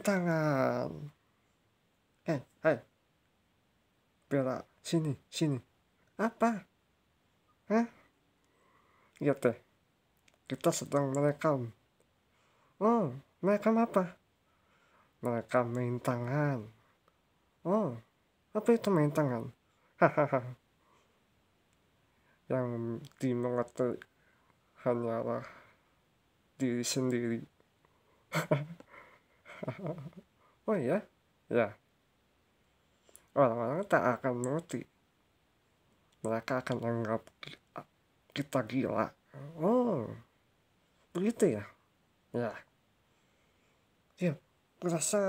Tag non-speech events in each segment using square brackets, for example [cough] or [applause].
tangan. Hei, hei. Bella, sini, sini. Apa? Hah? Lihat deh. Kita sedang merekam. Oh, merekam apa? Merekam main tangan. Oh, apa itu main tangan? Hahaha. Yang dimengerti hanyalah diri sendiri. [laughs] [laughs] oh iya? Ya. Orang-orang tak akan mengerti. Mereka akan anggap kita gila. Oh, begitu ya? Ya. Ya, kurasa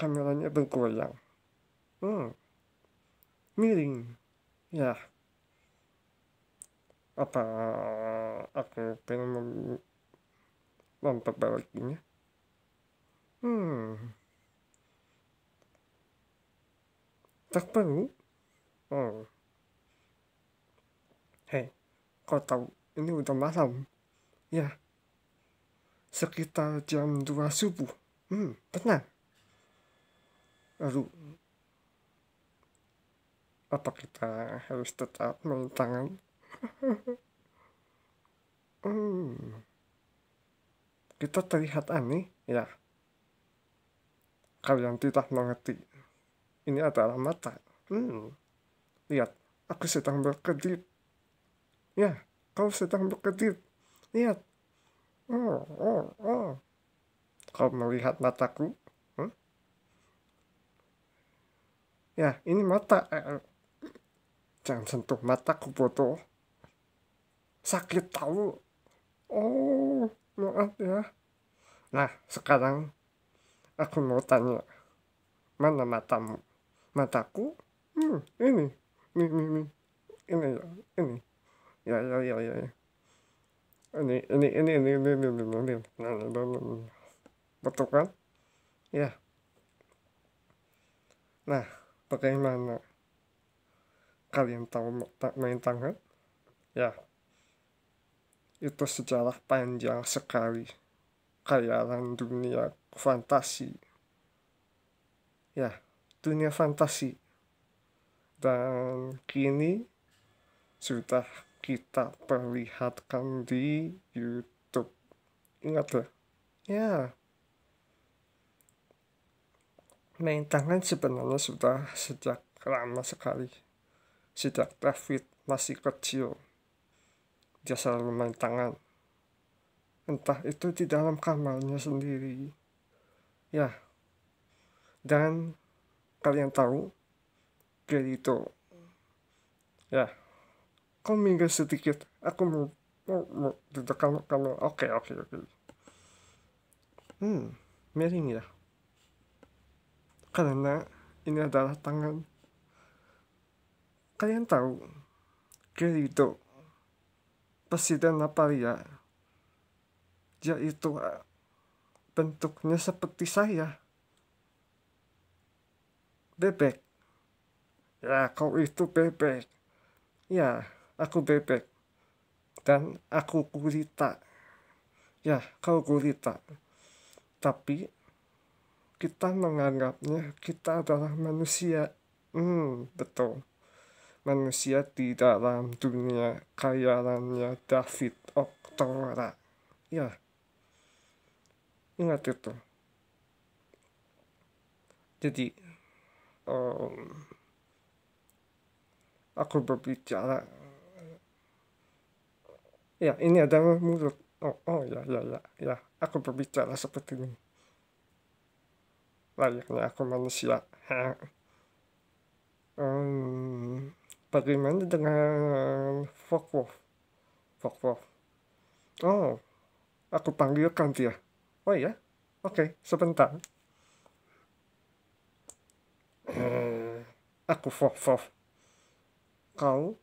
kameranya bergoyang. Hmm. Miring. Ya. Apa aku pengen mem memperbaikinya? Hmm. Tak perlu. Oh. Hei, kau tahu ini udah malam? Ya. Sekitar jam 2 subuh. Hmm, benar. Lalu, apa kita harus tetap main tangan? [laughs] hmm. Kita terlihat aneh, ya. Kalian tidak mengerti. Ini adalah mata. Hmm. Lihat, aku sedang berkedip. Ya, kau sedang berkedip. Lihat. Oh, oh, oh. Kau melihat mataku? Hmm? Ya, ini mata. Jangan sentuh mataku, bodoh. Sakit tahu. Oh, maaf ya. Nah, sekarang aku mau tanya. Mana matamu? mataku? Hmm, ini. Ini ini ini. Ya ini ya ya ya ya. Ini ini ini ini ini ini ini ini ini. Betul kan? Ya. Nah bagaimana? Kalian tahu main tangan? Ya. Itu sejarah panjang sekali kayaan dunia fantasi. Ya dunia fantasi. Dan kini sudah kita perlihatkan di YouTube. Ingat ya? Ya. Main tangan sebenarnya sudah sejak lama sekali. Sejak David masih kecil. Dia selalu main tangan entah itu di dalam kamarnya sendiri. Ya. Dan kalian tahu itu ya. Kau minggir sedikit aku mau mau, mau duduk kamu kamu. Oke oke oke. Hmm miring ya. Karena ini adalah tangan. Kalian tahu itu Presiden Napalia dia itu bentuknya seperti saya bebek. Ya, kau itu bebek. Ya, aku bebek. Dan aku gurita. Ya, kau gurita. Tapi kita menganggapnya kita adalah manusia. Hmm, betul. Manusia di dalam dunia khayalannya David Oktora. Ya, ingat itu. Jadi, um, aku berbicara ya ini adalah mulut. Oh, oh ya ya ya ya aku berbicara seperti ini. Layaknya aku manusia. Um, bagaimana dengan Fokwo Fokwo oh aku panggilkan dia oh ya oke okay, sebentar. Eh, aku fof fof. Kau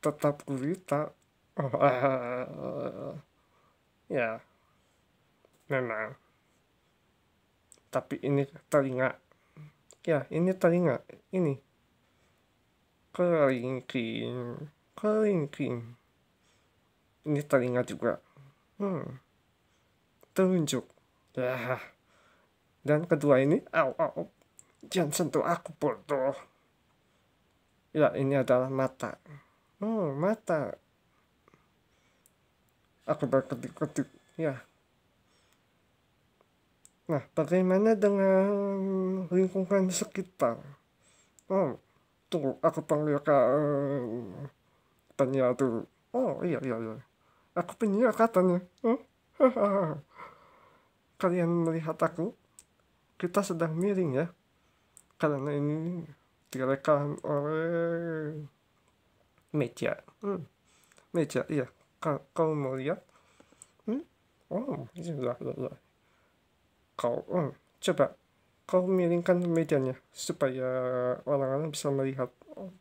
tetap gurita oh, [laughs] uh, ya. Memang tapi ini telinga. Ya ini telinga. Ini. Kelingking. Kelingking. Ini telinga juga. Hmm telunjuk Ya. Dan kedua ini, au, au, jangan sentuh aku bodoh. Ya, ini adalah mata. Oh, mata. Aku berkedip-kedip. Ya. Nah, bagaimana dengan lingkungan sekitar? Oh, tunggu, aku panggil ke penyiar dulu. Oh, iya, iya, iya. Aku penyiar katanya. Oh, Kalian melihat aku? Kita sedang miring ya. Karena ini direkam oleh meja. Hmm. Meja, iya. Kau, mau lihat? Hmm? Oh, iya, iya, iya. Kau, hmm. coba kau miringkan mejanya supaya orang-orang bisa melihat. Oh.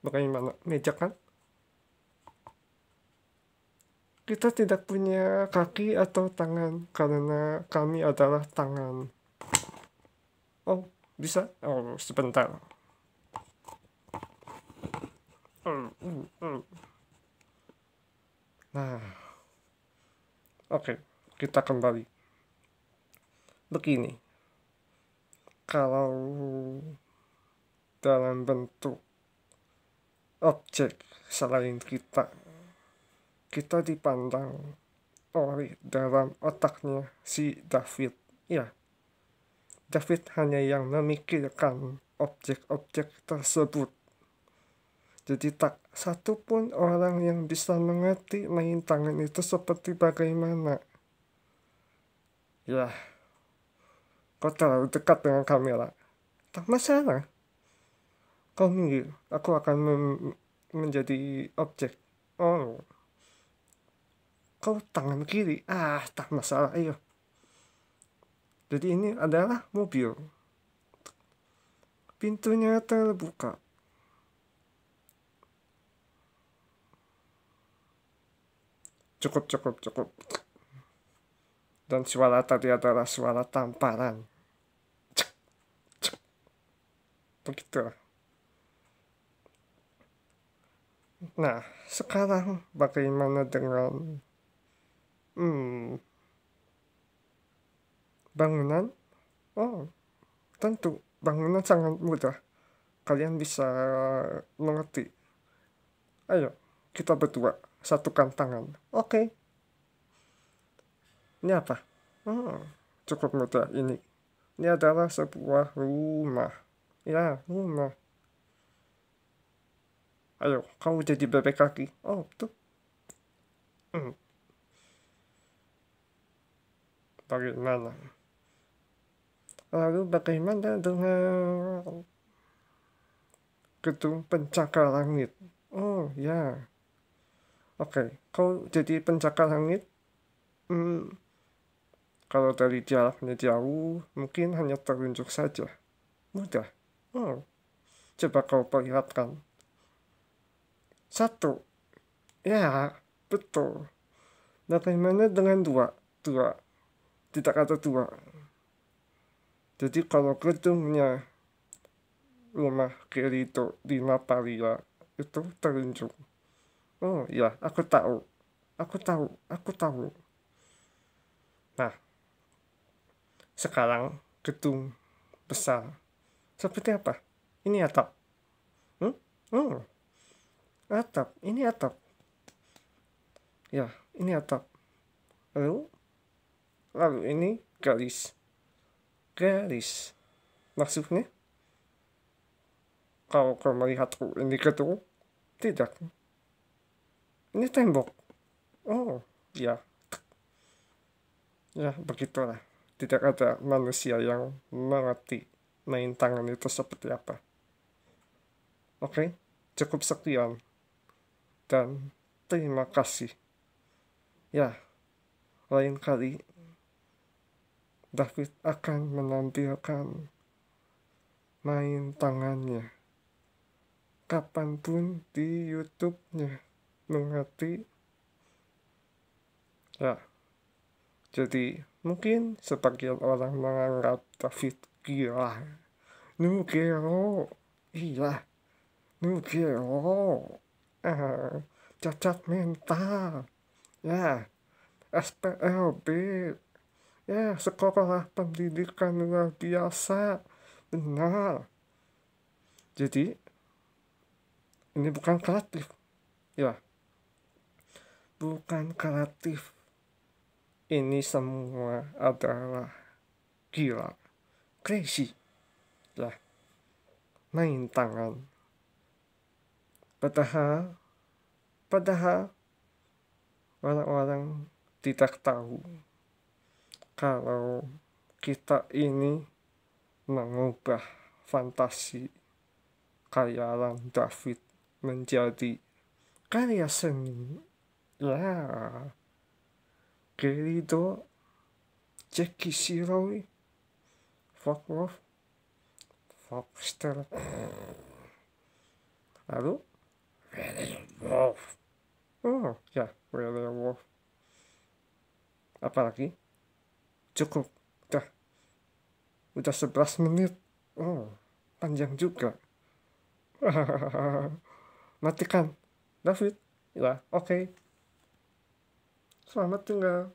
Bagaimana? Meja kan? Kita tidak punya kaki atau tangan karena kami adalah tangan. Oh, bisa? Oh, sebentar. Hmm, hmm, hmm. Nah, oke, kita kembali. Begini, kalau dalam bentuk objek selain kita kita dipandang oleh dalam otaknya si David. Ya, David hanya yang memikirkan objek-objek tersebut. Jadi tak satu pun orang yang bisa mengerti main tangan itu seperti bagaimana. Ya, kau terlalu dekat dengan kamera. Tak masalah. Kau minggir, aku akan menjadi objek. Oh, kau tangan kiri. Ah tak masalah ayo jadi ini adalah mobil. Pintunya terbuka. Cukup cukup cukup. Dan suara tadi adalah suara tamparan. Cek, cek. begitu nah sekarang bagaimana dengan Hmm. Bangunan? Oh, tentu. Bangunan sangat mudah. Kalian bisa mengerti. Ayo, kita berdua satukan tangan. Oke. Okay. Ini apa? Hmm, cukup mudah ini. Ini adalah sebuah rumah. Ya, rumah. Ayo, kamu jadi bebek kaki. Oh, tuh. Hmm. Bagaimana lalu bagaimana dengan gedung pencakar langit? Oh ya. Oke okay. kau jadi pencakar langit hmm, kalau dari jaraknya jauh mungkin hanya terunjuk saja. Mudah. Oh coba kau perlihatkan. Satu. Ya betul. Bagaimana dengan dua? Dua tidak ada dua. Jadi kalau gedungnya rumah kiri itu di Napalia itu terunjuk oh ya aku tahu. Aku tahu aku tahu. Nah sekarang gedung besar. Seperti apa? Ini atap. Hmm? hmm. atap. Ini atap. Ya ini atap. Lalu lalu ini garis garis maksudnya? Kalau kau melihat ini gedung tidak. Ini tembok. Oh ya. Ya begitulah. Tidak ada manusia yang mengerti main tangan itu seperti apa. Oke cukup sekian. Dan terima kasih. Ya lain kali David akan menampilkan main tangannya. Kapan pun di YouTube-nya mengerti? Ya jadi mungkin sebagian orang menganggap David gila. Nugero iya. Nugero ah, cacat mental. Ya SPLB ya sekolah pendidikan luar biasa. Benar. Jadi ini bukan kreatif. Ya. Bukan kreatif. Ini semua adalah gila. Crazy. Ya. Main tangan. Padahal padahal orang-orang tidak tahu kalau kita ini mengubah fantasi khayalan David menjadi karya seni. Ya querido Jackie Siroy fuck off Foxter lalu Wolf. Oh ya Wolf. Apalagi cukup. Udah. Udah 11 menit. Oh panjang juga. [laughs] Matikan. David. Ya oke. Okay. selamat tinggal